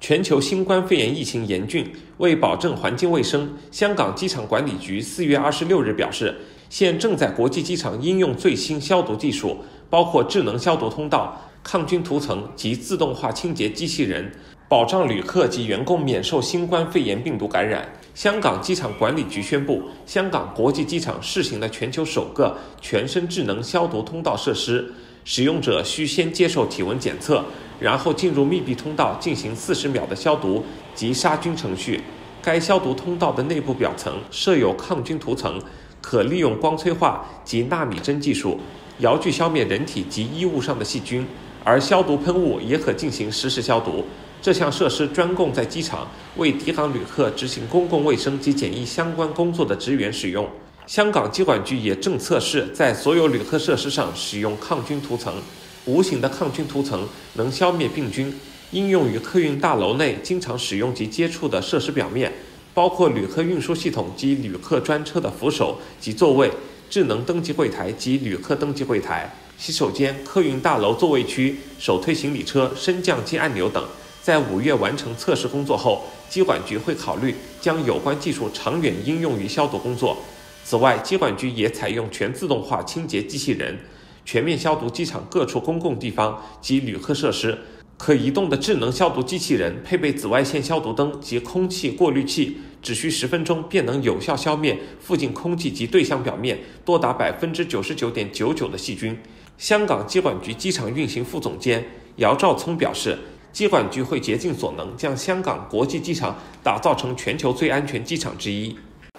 全球新冠肺炎疫情严峻，为保证环境卫生，香港机场管理局四月二十六日表示，现正在国际机场应用最新消毒技术，包括智能消毒通道、抗菌涂层及自动化清洁机器人，保障旅客及员工免受新冠肺炎病毒感染。香港机场管理局宣布，香港国际机场试行了全球首个全身智能消毒通道设施。使用者需先接受体温检测，然后进入密闭通道进行四十秒的消毒及杀菌程序。该消毒通道的内部表层设有抗菌涂层，可利用光催化及纳米针技术遥距消灭人体及衣物上的细菌，而消毒喷雾也可进行实时消毒。这项设施专供在机场为抵港旅客执行公共卫生及检疫相关工作的职员使用。香港机管局也正测试在所有旅客设施上使用抗菌涂层，无形的抗菌涂层能消灭病菌，应用于客运大楼内经常使用及接触的设施表面，包括旅客运输系统及旅客专车的扶手及座位、智能登机柜台及旅客登机柜台、洗手间、客运大楼座位区、手推行李车、升降机按钮等。在五月完成测试工作后，机管局会考虑将有关技术长远应用于消毒工作。此外，机管局也采用全自动化清洁机器人，全面消毒机场各处公共地方及旅客设施。可移动的智能消毒机器人配备紫外线消毒灯及空气过滤器，只需十分钟便能有效消灭附近空气及对象表面多达百分之九十九点九九的细菌。香港机管局机场运行副总监姚兆聪表示，机管局会竭尽所能将香港国际机场打造成全球最安全机场之一。